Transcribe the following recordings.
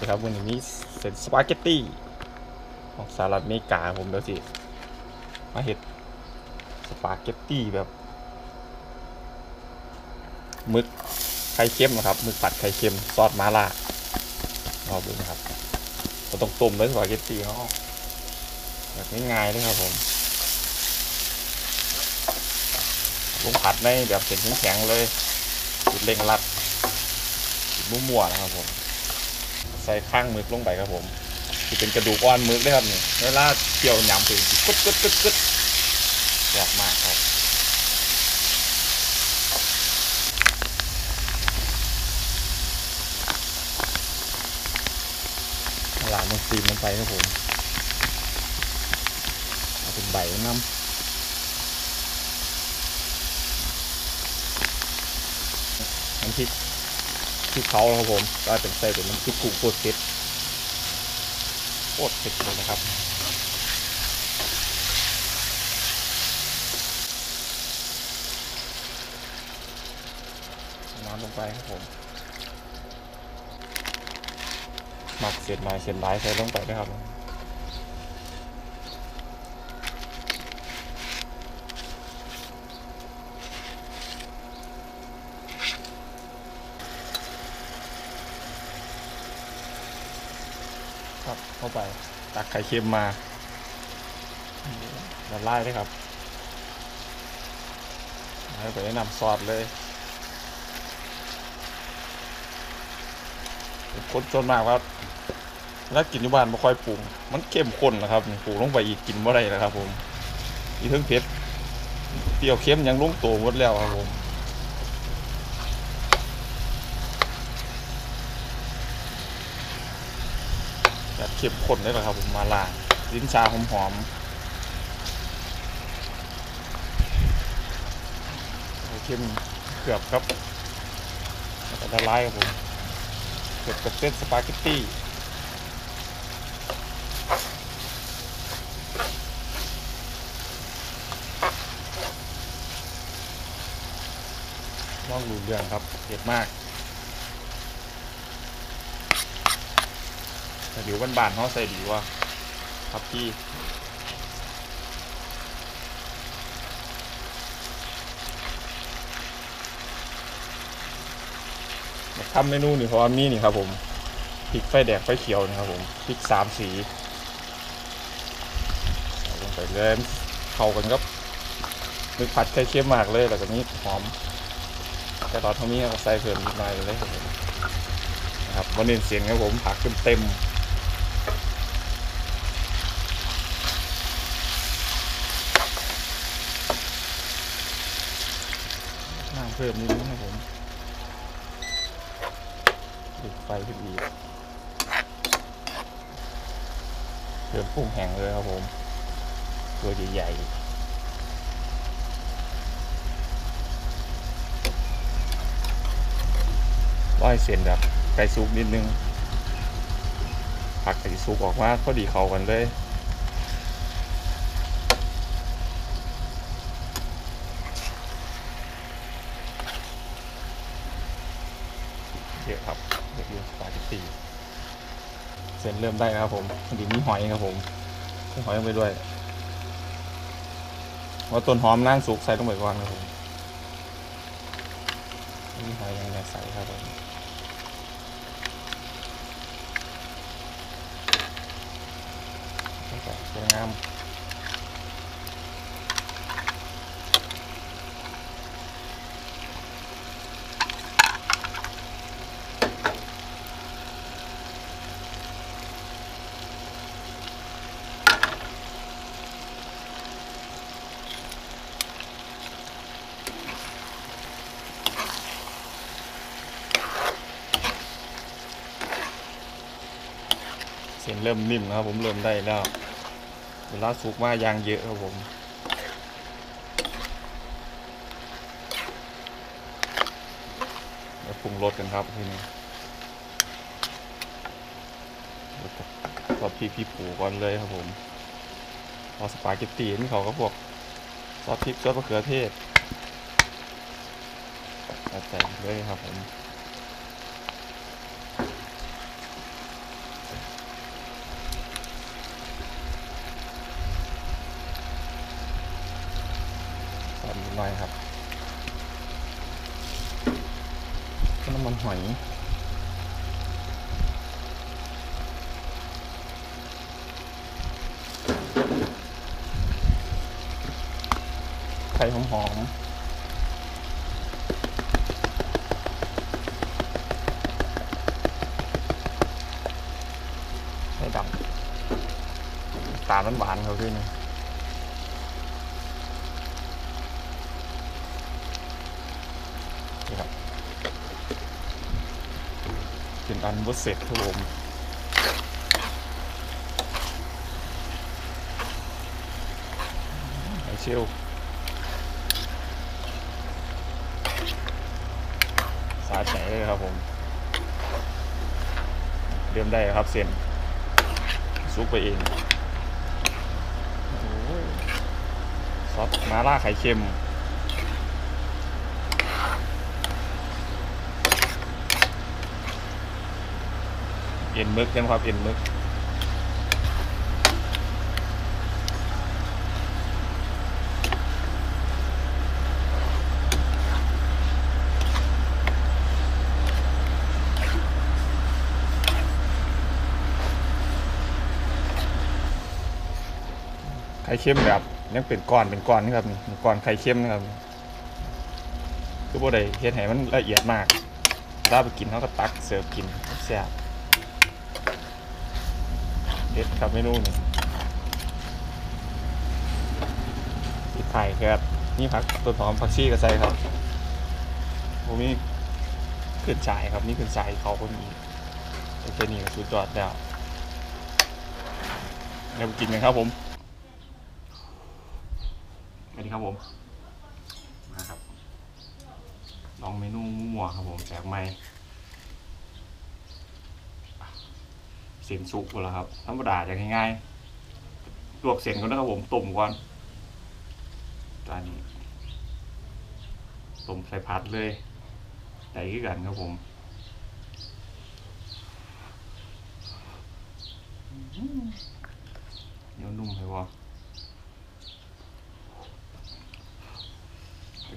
ดีครับวันนี้มีเซตสปาเกตตี้ของสหรัฐอเมริกาผมเดี๋ยวสิ มาเห็ดสปาเกตตี้แบบมึกไข่เค็มนะครับมึกผัดไข่เค็มซอสมาล่าลองดูนะครับเราต้องต้มด้วยสปาเกตตี้เขาแบบง่ายๆเลยครับผมลงผัดในแบบเส้นแข็งๆเลยจุดเร่งรัดจุดมั่วๆนะครับผม ส่ข้างมึกลงไปครับผมที่เป็นกระดูกอ่อนมึกด้ครับนี่เวลาเคี่ยวยำถึงกึดกึดกึดกึดแซ่บมากครับหลามมันซีมลงไปครับผมเอาเป็นใบน้ำน้ำพริก พริกเขาครับผมก็เป็นใส่เป็นน้ำพริกุ้งโคตรเผ็ดโคตรเผ็ดเลยนะครับน้ำลงไปครับผมหมักเสร็จหน่อยเสร็จหลายใส่ลงไปด้ครับเข้าไปตัก ไข่เค็มมาละลายเลยครับแล้วไปแนะนำซอสเลยคนจนมากว่าแล้วกินที่บ้านไม่ค่อยปรุง มันเข้มข้นนะครับปรุงลงไปอีกกินว่าไรนะครับ ผม อีเทิงเผ็ดเปรี้ยวเค็มยังลงตัวหมดแล้วครับผมแบบ เข้มข้นเลยนะครับผมมาล่างลิ้นชาหอมๆเข้มเกือบครับแล้วก็ละลายครับผมเกือบกับเส้นสปาเกตตี้ลองดูเรื่องครับเผ็ดมาก แต่เดี๋ยวบ้านๆเขาใส่ดีว่าครับพี่ทำเมนูนี่เพราะว่ามีนี่ครับผมพริกไฟแดงไฟเขียวนะครับผมพริกสามสีลงไปเลยเข้ากันครับนึกผัดไข่เค็มมากเลยแล้วก็นี้หอมแต่ตอนเท่านี้ก็ใส่เพิ่มนิดหน่อยเลยครับผมนะครับวันนี้เสียงครับผมผักเต็มเต็มน้ำเพิ่มนิดนึงครับผมปิดไฟขึ้นอีกเพิ่มปรุงแห้งเลยครับผม ตัวใหญ่ๆร้อยเส้นแบบไก่ซุกนิดนึงผักไก่ซุกออกมาพอดีเข้ากันเลยเยอะครับเยอะอยู่สปาเกตตี้ เส้นเริ่มได้แล้วครับผมดีมีหอยครับผมใส่หอยลงไปด้วยว่าต้นหอมนั่งสุกใส่ลงไปก่อนครับผมนี่หอยยังไงใส่ครับผมสวยงาม เริ่มนิ่มนะครับ ผมเริ่มได้แล้วเวลาสุกมายางเยอะครับผมมาปรุงรสกันครับทีนี้ก็พี่พี่ผูก่อนเลยครับผมพอสปาเกตตีนี่เขาก็พวกซอสพริกซอสมะเขือเทศใส่เลยครับผม หน่อยครับน้ำมันหอยไข่หอมหอมๆไข่ดำตาลหวานๆเขาด้วยนะนี่ครับ เป็นอัเสร็จครับผมไอเชลลสาใจเลยครับผม เริ่มได้ครับเส้นซุกไปเองโอ้ซอสมาล่าไข่เค็ม อ็นมึกกันครับเอ็นมึกไข่เค็มแบบยังเป็นก้อนเป็นก้อนนี่ครับนี่ก้อนไข่เค็มนะครับคือบ่ได้เฮ็ดให้มันละเอียดมากถ้าไปกินเขาก็ตักเสิร์ฟกินแซ่บ เด็ดครับเมนูนี้ปิดไข่ครับนี่ผักต้นหอมผักชีกระใส่ครับผมมีขึ้นฉายครับนี่ขึ้นฉายเขาคนนี้โอเคนี่ก็สุดยอดแล้วเดี๋ยวกินกันครับผมสวัสดีครับผมมาครับลองเมนูหมั่วครับผมแจกใหม่ สียนสุกหมดแล้วครับ ธรรมดาจะง่ายๆลวกเส้นก่อนนะครับผมต้มก่อนจานนี้ต้มใส่พัดเลยใส่ขึ้นกันครับผมอื้อนุ่มเลยวะ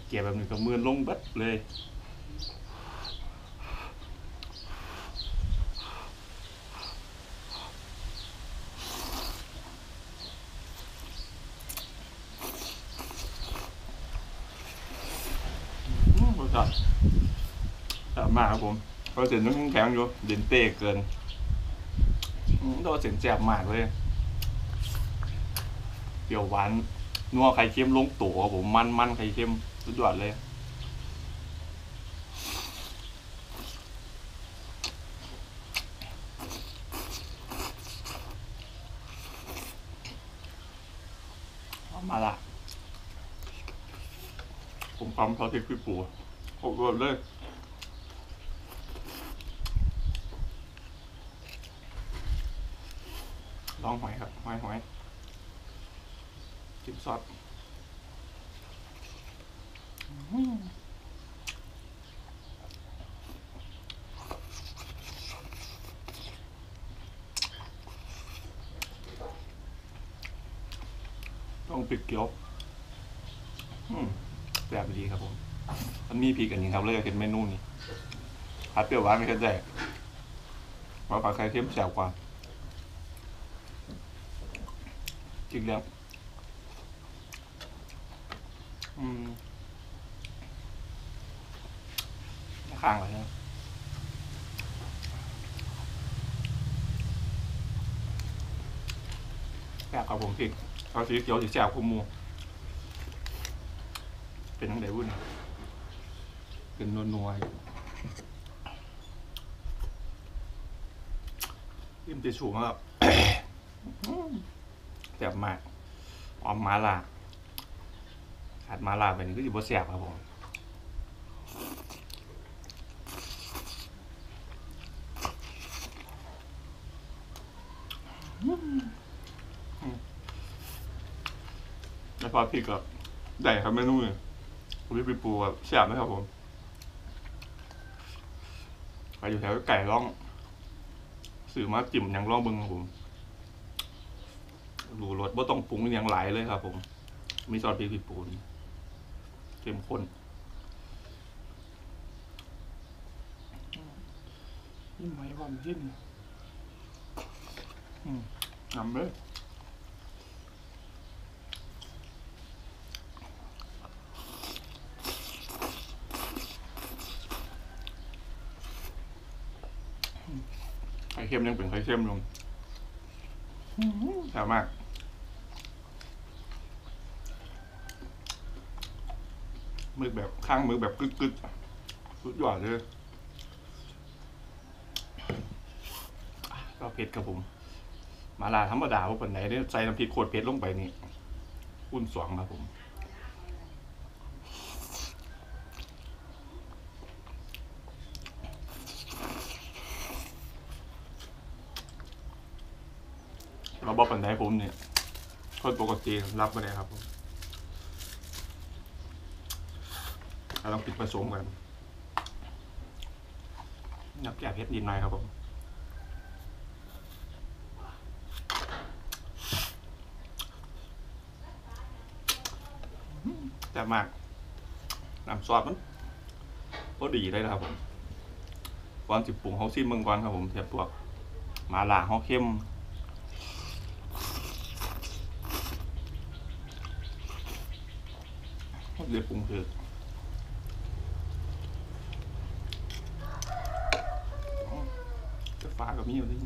เกียร์แบบนี้ก็มือลงเบัดเลยอืมรสชาติแซ่บมาก ครับผมเพราะเส้นยังแข็งอยู่เด่นเต้เกินอืมแตัวเส้นแซ่บมากเลยเปรี้ยวหวานนัวไข่เค็มลงตัวครับผมมันมันไข่เค็มสุดยอดเลยมาละผมความเขาที่พี่ปูโอ้โหเลย องหอยครับหอยหอยจิ้มซอสต้องปิดเกี๊ยวแบบดีครับผมมันมีพริกอันนี้ครับเลยเห็นเมนูนี้ผัดเปรี้ยวหวานไม่เคยแจกเพราะผัดไข่เค็มแซ่บกว่า จริงแล้วอืมข้างเลยนะแซ่บครับผมพริกเขาสีเขียวสีแซ่บคู่หมู เป็นทั้งไดวุ่นเป็นนัวๆอยู่ยิ้มติชูมาก ซ่บมากออมมาล่าขาดมาล่าไปนี่ก็อยู่บนแซ่บครับผมแล้วพอพริกก็ได้ครับเมนูนี่ผมจะไปปูแบบแซ่บนะครับผมใครอยู่แถวไก่ร่องสื่อมาจิ้มยังร่องบึงครับผม ดูรสว่าต้องปรุงอหย่างหลายเลยครับ ผม มีซอสพริกผิดปูนเข้มข้นยิ่งไหมความยิ่งนำเลยไข่เค็มยังเป็นไข่เค็มลงแซ่บมาก มือแบบข้างมือแบบกึกกึกสุดยอดเลยก็เผ็ดครับผม มาลาธรรมดาว่าปานไหนเนี่ยใส่น้ำพริกโคตรเผ็ดลงไปนี่อุ่นสองครับผมเราบอกปันไหนผมเนี่ยคนปกติรับไม่ได้ครับผม เราติดผสมกันนับแก้เผ็ดนิดหน่อยครับผมแต่มากน้ำซอสมันพอดีเลยนะครับผมก่อนสิบปรุงเขาซิมเมืองก่อนครับผมเทียบพวกมาล่าเขาเข้มเดี๋ยวปรุงเถอะฟ้ากับมีอยู่ดิ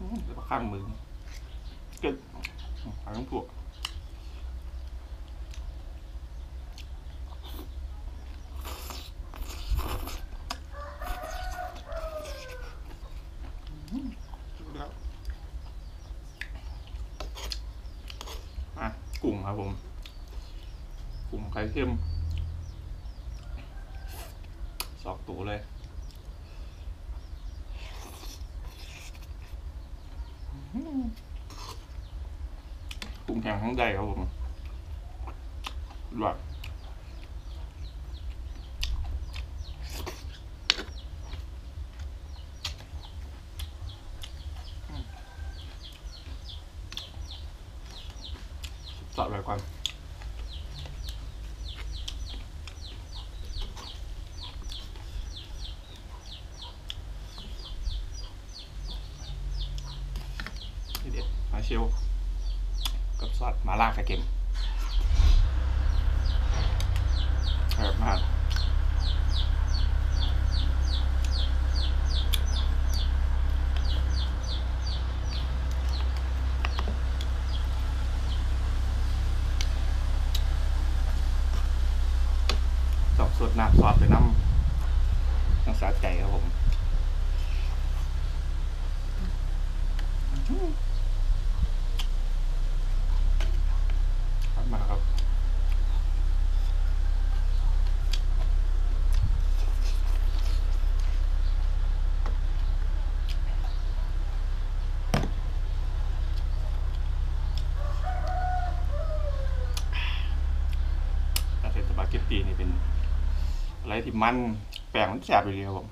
อืมเดี๋ยวข้างมือเกิดหางถั่วกุ้งครับผมกุ้งไข่เค็มสอกตัวเลย ปรุงแทงทั้งใดครับผมหลักสอดไว้ก่อนนี่เด็ดมาเชล กับ ซอสมาล่าไข่เค็มแบบมากสอบสดน้ำซอสไปน้ำน้ำสาใจครับผมครับมาครับ แต่เส้นสปาเกตตีนี่เป็น อะไร ที่มันแป้งมันแสบอยู่ดีครับผม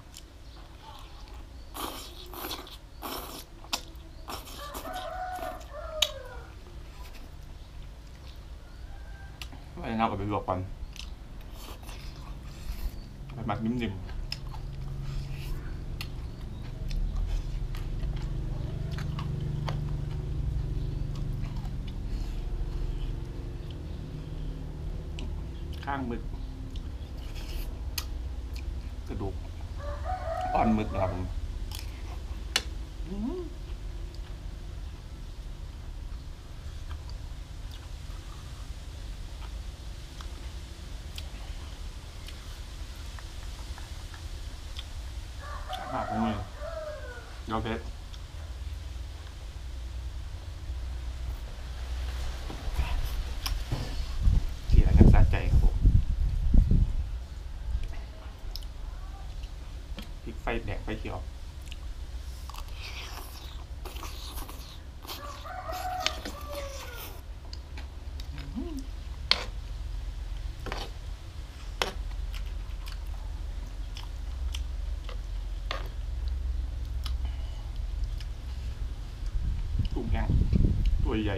ไว้น้ำกับไปลวกก่อนไปหมักนิ่มๆข้างมึก กระดูกอ่อนมึกนะครับผม มากเลยโอเคที่ร้านกันสะใจครับผมพริกไฟแดงไฟเขียว กุ้งแห้งตัวใหญ่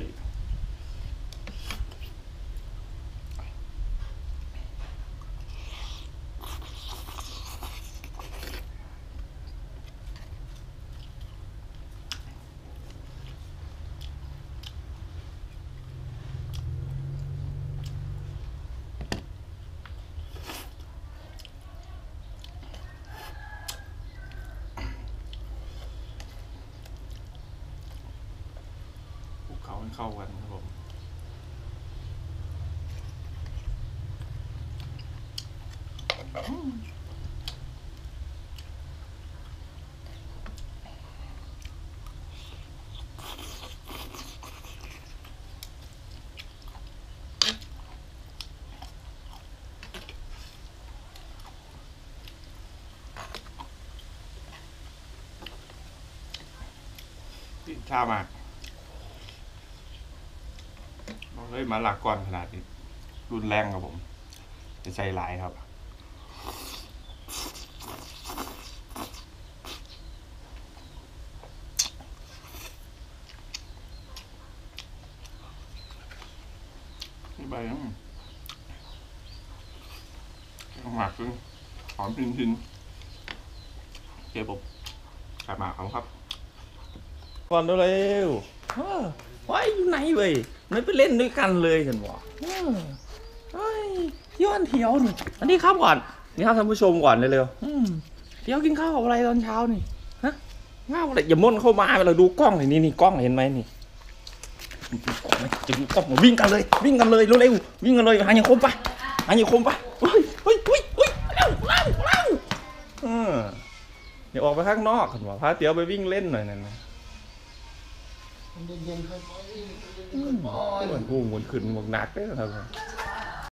มันเข้ากันครับผมติดชามากบอก เลยมาหลักก่อนขนาดนี้รุนแรงครับผม จะใจหลายครับ นี่ใบอืมหมักซึ่งหอมพินพินเก็บผมกลับมาครับครับก่อนเร็วๆเออว้ายอยู่ไหนเว้ย ไม่ไปเล่นด้วยกันเลยฉันบอกเออเฮ้ยเที่ยวอันเที่ยวนี่อันนี้ครับก่อน นี่ครับท่านผู้ชมก่อนเร็วๆอืมเที่ยวกินข้าวกับอะไรตอนเช้านี่ฮะข้าวอะไรอย่าม่นเข้ามาเราดูกล้องหน่อยนี่นี่กล้องเห็นไหมนี่กล้องไหมจะดูกล้องวิ่งกันเลย วิ่งกันเลยเร็วๆวิ่งกันเลยหาอย่างคมปะหาอย่างคมปะเฮ้ยเฮ้ยเฮ้ยเฮ้ยเร็วเร็วเร็วเออเดี๋ยวออกไปข้างนอกกันบอกพาเตียวไปวิ่งเล่นหน่อยนั่นนะเย็นๆค่อยเหมือนกูเหมือนขึ้นหมวกหนักเลยนะครับ